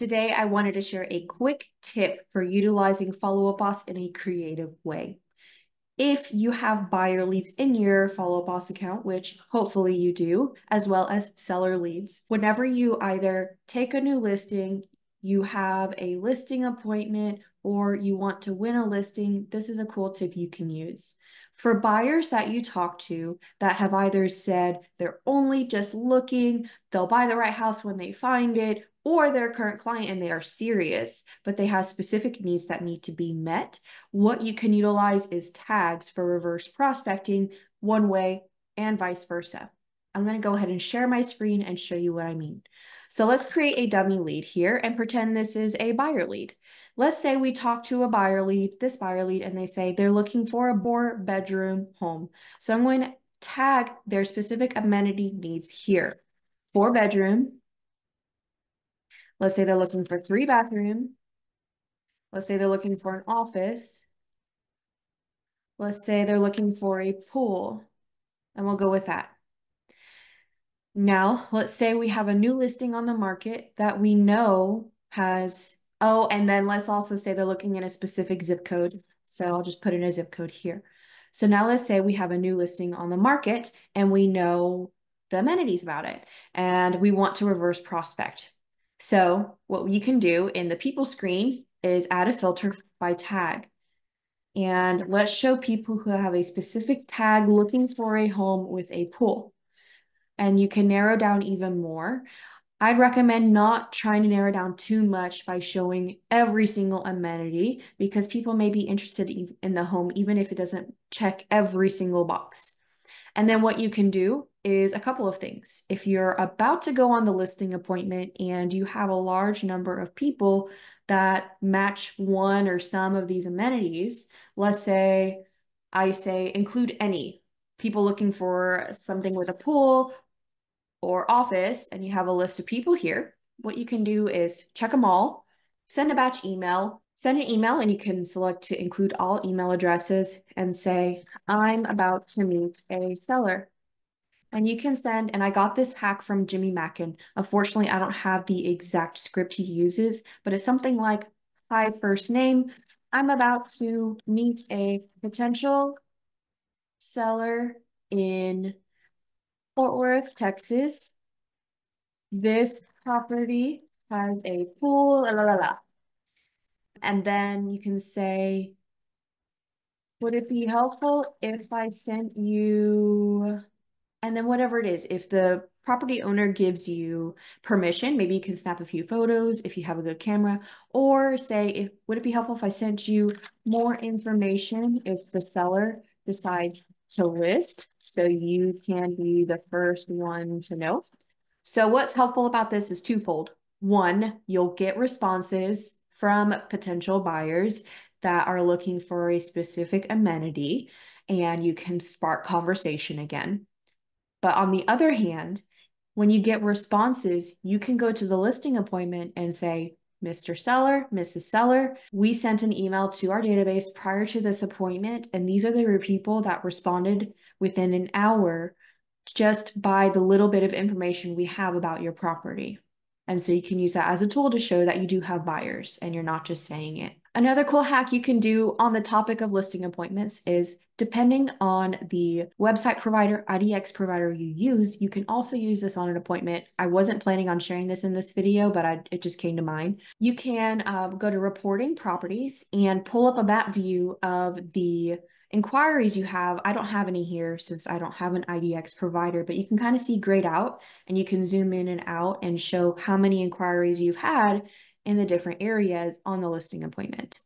Today, I wanted to share a quick tip for utilizing Follow Up Boss in a creative way. If you have buyer leads in your Follow Up Boss account, which hopefully you do, as well as seller leads, whenever you either take a new listing, you have a listing appointment, or you want to win a listing, this is a cool tip you can use. For buyers that you talk to that have either said they're only just looking, they'll buy the right house when they find it, or their current client and they are serious, but they have specific needs that need to be met. What you can utilize is tags for reverse prospecting one way and vice versa. I'm going to go ahead and share my screen and show you what I mean. So let's create a dummy lead here and pretend this is a buyer lead. Let's say we talk to a buyer lead, this buyer lead, and they say they're looking for a four bedroom home. So I'm going to tag their specific amenity needs here. Four bedroom, Let's say they're looking for three bathroom. Let's say they're looking for an office. Let's say they're looking for a pool, and we'll go with that. Now, let's say we have a new listing on the market that we know has, oh, and then let's also say they're looking in a specific zip code. So I'll just put in a zip code here. So now let's say we have a new listing on the market and we know the amenities about it and we want to reverse prospect. So what you can do in the people screen is add a filter by tag. And let's show people who have a specific tag looking for a home with a pool. And you can narrow down even more. I'd recommend not trying to narrow down too much by showing every single amenity because people may be interested in the home even if it doesn't check every single box. And then what you can do is a couple of things. If you're about to go on the listing appointment and you have a large number of people that match one or some of these amenities, let's say I say include any people looking for something with a pool or office, and you have a list of people here. What you can do is check them all, send a batch email, send an email and you can select to include all email addresses and say, I'm about to meet a seller. And you can send, and I got this hack from Jimmy Mackin. Unfortunately, I don't have the exact script he uses, but it's something like, hi, first name. I'm about to meet a potential seller in Fort Worth, Texas. This property has a pool, la la la. And then you can say, would it be helpful if I sent you and then whatever it is, if the property owner gives you permission, maybe you can snap a few photos if you have a good camera, or say, if, would it be helpful if I sent you more information if the seller decides to list so you can be the first one to know? So what's helpful about this is twofold. One, you'll get responses from potential buyers that are looking for a specific amenity and you can spark conversation again. But on the other hand, when you get responses, you can go to the listing appointment and say, Mr. Seller, Mrs. Seller, we sent an email to our database prior to this appointment, and these are the people that responded within an hour just by the little bit of information we have about your property. And so you can use that as a tool to show that you do have buyers and you're not just saying it. Another cool hack you can do on the topic of listing appointments is depending on the website provider, IDX provider you use, you can also use this on an appointment. I wasn't planning on sharing this in this video, but I, it just came to mind. You can uh, go to reporting properties and pull up a map view of the inquiries you have. I don't have any here since I don't have an IDX provider, but you can kind of see grayed out and you can zoom in and out and show how many inquiries you've had in the different areas on the listing appointment.